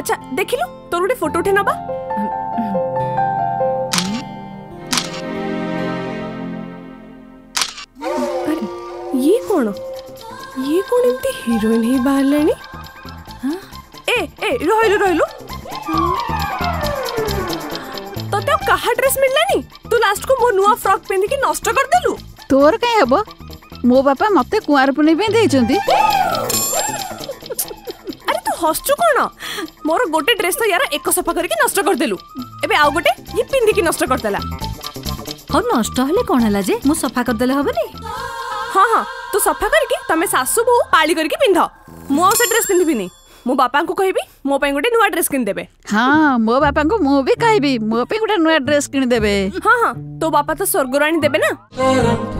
अच्छा देखिलु तोर गोटे फोटो उठे नबा ये कौन ये कौन इतनी हीरोइन ही बाहर लेनी हाँ? ए ए रोहिलु रोहिलु तो ते कहाँ ड्रेस मिल लेनी तू लास्ट को मो नुआ फ्रॉक पहन के नष्ट कर देलू तोर कहे अब मो पापा मत्ते कुआर पुने पहन दे ହସୁଛୁ କ'ଣ ମୋର ଗୋଟେ ଡ୍ରେସ୍ ତ ୟାର ଏକ ସଫା କରିକି ନଷ୍ଟ କରିଦେଲୁ ଏବେ ଆଉ ଗୋଟେ ଇଏ ପିନ୍ଧିକି ନଷ୍ଟ କରିଦେଲା ହଉ ନଷ୍ଟ ହେଲେ କ'ଣ ହେଲା ଯେ ମୁଁ ସଫା କରିଦେଲେ ହବନି ହଁ ହଁ ତୁ ସଫା କରିକି ତମେ ଶାଶୁ ବୋଉ ପାଳି କରିକି ପିନ୍ଧ ମୁଁ ଆଉ ସେ ଡ୍ରେସ୍ ପିନ୍ଧିବିନି ମୋ ବାପାଙ୍କୁ କହିବି ମୋ ପାଇଁ ଗୋଟେ ନୂଆ ଡ୍ରେସ୍ କିଣିଦେବେ ହଁ ମୋ ବାପାଙ୍କୁ ମୁଁ ବି କହିବି ମୋ ପାଇଁ ଗୋଟେ ନୂଆ ଡ୍ରେସ୍ କିଣିଦେବେ ହଁ ହଁ ତୋ ବାପା ତ ସ୍ୱର୍ଗରାଣୀ ଦେବେ ନା